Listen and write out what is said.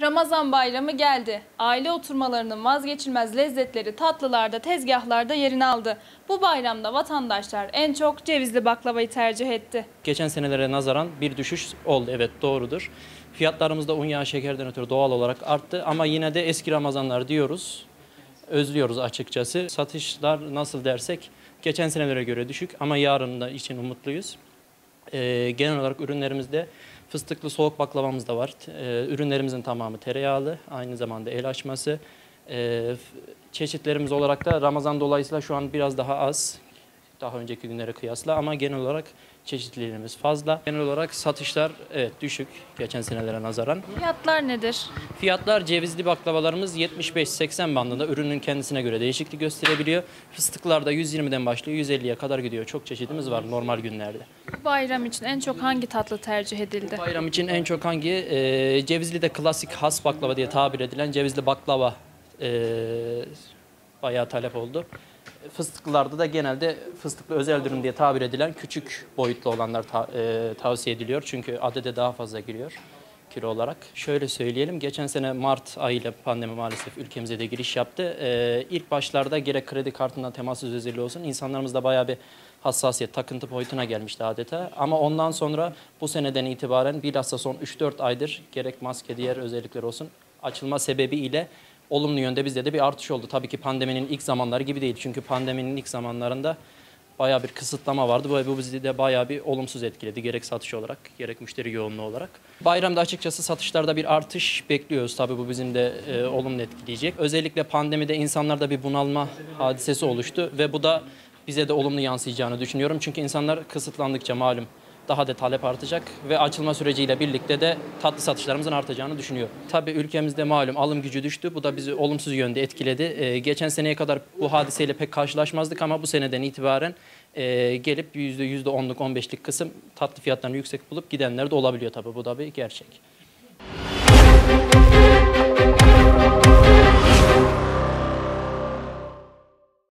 Ramazan bayramı geldi. Aile oturmalarının vazgeçilmez lezzetleri tatlılarda, tezgahlarda yerini aldı. Bu bayramda vatandaşlar en çok cevizli baklavayı tercih etti. Geçen senelere nazaran bir düşüş oldu. Evet doğrudur. Fiyatlarımız da un yağı şekerden ötürü doğal olarak arttı ama yine de eski Ramazanlar diyoruz. Özlüyoruz açıkçası. Satışlar nasıl dersek geçen senelere göre düşük ama yarın da için umutluyuz. Ee, genel olarak ürünlerimizde fıstıklı soğuk baklavamız da var. Ee, ürünlerimizin tamamı tereyağlı, aynı zamanda el açması. F- çeşitlerimiz olarak da Ramazan dolayısıyla şu an biraz daha az daha önceki günlere kıyasla ama genel olarak çeşitliliğimiz fazla. Genel olarak satışlar evet düşük geçen senelere nazaran. Fiyatlar nedir? Fiyatlar cevizli baklavalarımız 75-80 bandında ürünün kendisine göre değişiklik gösterebiliyor. Fıstıklarda 120'den başlıyor 150'ye kadar gidiyor. Çok çeşidimiz var normal günlerde. Bu bayram için en çok hangi tatlı tercih edildi? Bayram için en çok hangi? Ee, cevizli de klasik has baklava diye tabir edilen cevizli baklava ee, bayağı talep oldu. Fıstıklılarda da genelde fıstıklı özel ürün diye tabir edilen küçük boyutlu olanlar ta- ee, tavsiye ediliyor. Çünkü adede daha fazla giriyor kilo olarak. Şöyle söyleyelim, geçen sene Mart ayıyla pandemi maalesef ülkemize de giriş yaptı. Ee, ilk başlarda gerek kredi kartından temassız özelliği olsun, insanlarımızda bayağı bir hassasiyet, takıntı boyutuna gelmişti adeta. Ama ondan sonra bu seneden itibaren bilhassa son 3-4 aydır gerek maske diğer özellikler olsun açılma sebebiyle olumlu yönde bizde de bir artış oldu. Tabii ki pandeminin ilk zamanları gibi değil. Çünkü pandeminin ilk zamanlarında bayağı bir kısıtlama vardı. Bu, bu bizi de bayağı bir olumsuz etkiledi. Gerek satış olarak, gerek müşteri yoğunluğu olarak. Bayramda açıkçası satışlarda bir artış bekliyoruz. Tabii bu bizim de e, olumlu etkileyecek. Özellikle pandemide insanlarda bir bunalma hadisesi oluştu ve bu da bize de olumlu yansıyacağını düşünüyorum. Çünkü insanlar kısıtlandıkça malum daha da talep artacak ve açılma süreciyle birlikte de tatlı satışlarımızın artacağını düşünüyor. Tabii ülkemizde malum alım gücü düştü. Bu da bizi olumsuz yönde etkiledi. Ee, geçen seneye kadar bu hadiseyle pek karşılaşmazdık ama bu seneden itibaren e, gelip %10'luk 15'lik kısım tatlı fiyatlarını yüksek bulup gidenler de olabiliyor tabii. Bu da bir gerçek.